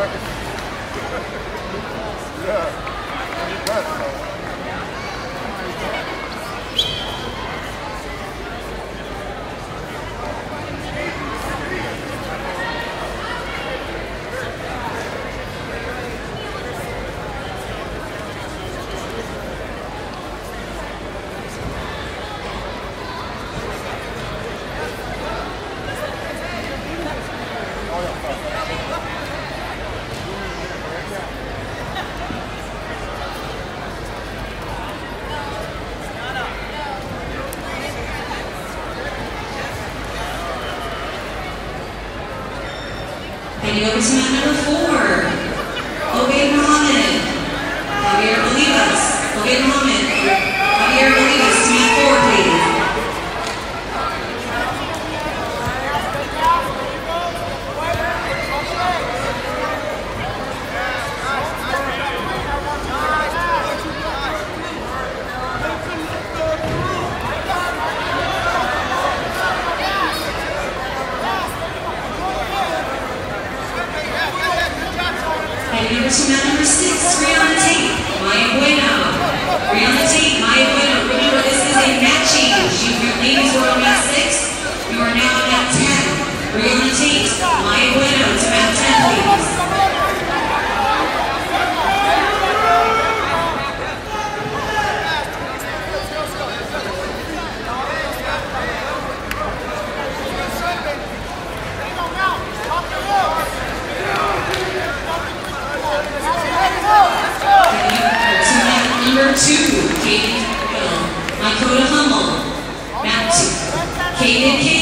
yeah. Heading over to mat number four, Obey Muhammad, Javier Olivas, Obey Muhammad, Number six, Rihanna Tate, Maya Bueno. Rihanna Tate, Maya Bueno. Lakota Hummel. Mat two, Kaden